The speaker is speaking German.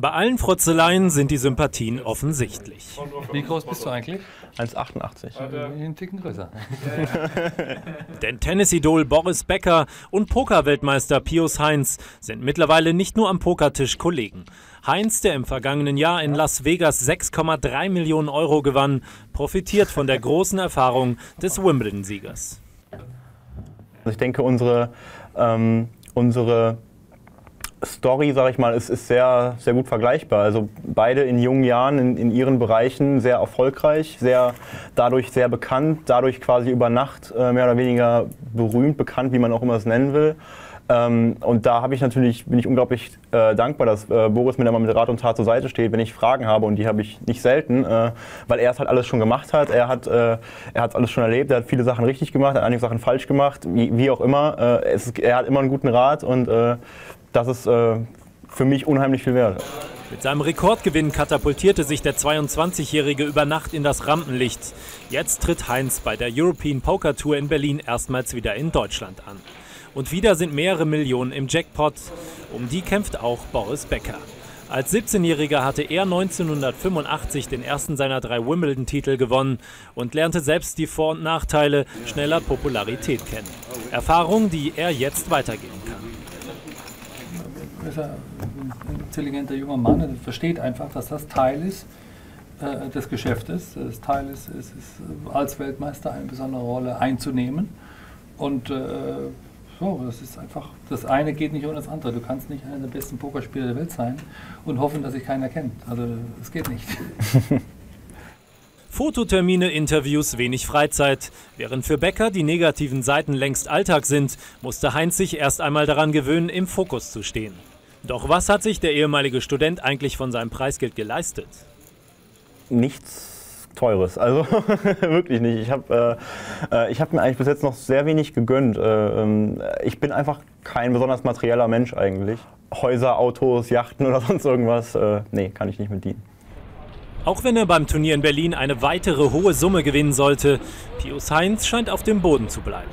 Bei allen Frotzeleien sind die Sympathien offensichtlich. Wie groß bist du eigentlich? 1,88. Ein Ticken größer. Denn Tennisidol Boris Becker und Pokerweltmeister Pius Heinz sind mittlerweile nicht nur am Pokertisch Kollegen. Heinz, der im vergangenen Jahr in Las Vegas 6,3 Millionen Euro gewann, profitiert von der großen Erfahrung des Wimbledon-Siegers. Ich denke, unsere, ähm, unsere Story, sage ich mal, ist, ist sehr, sehr gut vergleichbar. Also beide in jungen Jahren in, in ihren Bereichen sehr erfolgreich, sehr, dadurch sehr bekannt, dadurch quasi über Nacht äh, mehr oder weniger berühmt, bekannt, wie man auch immer es nennen will. Ähm, und da habe ich natürlich, bin ich unglaublich äh, dankbar, dass äh, Boris mir da mal mit Rat und Tat zur Seite steht, wenn ich Fragen habe und die habe ich nicht selten, äh, weil er es halt alles schon gemacht hat. Er hat äh, er hat alles schon erlebt, er hat viele Sachen richtig gemacht, er hat einige Sachen falsch gemacht, wie, wie auch immer. Äh, es, er hat immer einen guten Rat und äh, das ist für mich unheimlich viel wert. Mit seinem Rekordgewinn katapultierte sich der 22-Jährige über Nacht in das Rampenlicht. Jetzt tritt Heinz bei der European Poker Tour in Berlin erstmals wieder in Deutschland an. Und wieder sind mehrere Millionen im Jackpot. Um die kämpft auch Boris Becker. Als 17-Jähriger hatte er 1985 den ersten seiner drei Wimbledon-Titel gewonnen und lernte selbst die Vor- und Nachteile schneller Popularität kennen. Erfahrung, die er jetzt weitergeben kann ist ein intelligenter junger Mann, der versteht einfach, dass das Teil ist äh, des Geschäftes. Das Teil ist, ist, ist, als Weltmeister eine besondere Rolle einzunehmen. Und äh, so, das ist einfach, das eine geht nicht ohne das andere. Du kannst nicht einer der besten Pokerspieler der Welt sein und hoffen, dass sich keiner kennt. Also, es geht nicht. Fototermine, Interviews, wenig Freizeit. Während für Becker die negativen Seiten längst Alltag sind, musste Heinz sich erst einmal daran gewöhnen, im Fokus zu stehen. Doch was hat sich der ehemalige Student eigentlich von seinem Preisgeld geleistet? Nichts Teures, also wirklich nicht. Ich habe äh, hab mir eigentlich bis jetzt noch sehr wenig gegönnt. Äh, ähm, ich bin einfach kein besonders materieller Mensch eigentlich. Häuser, Autos, Yachten oder sonst irgendwas, äh, nee, kann ich nicht mit dienen. Auch wenn er beim Turnier in Berlin eine weitere hohe Summe gewinnen sollte, Pius Heinz scheint auf dem Boden zu bleiben.